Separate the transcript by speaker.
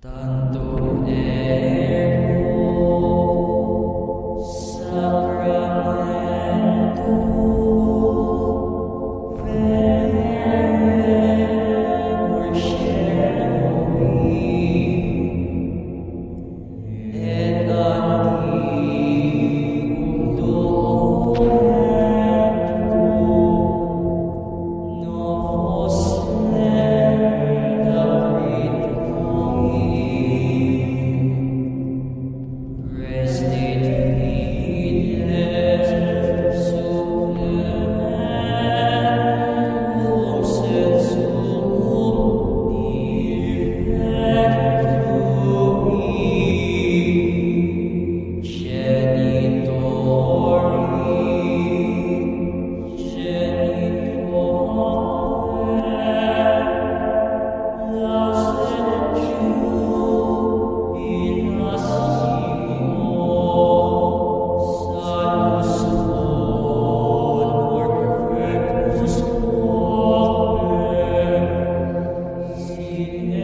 Speaker 1: Tantum ego sacramentum Yeah.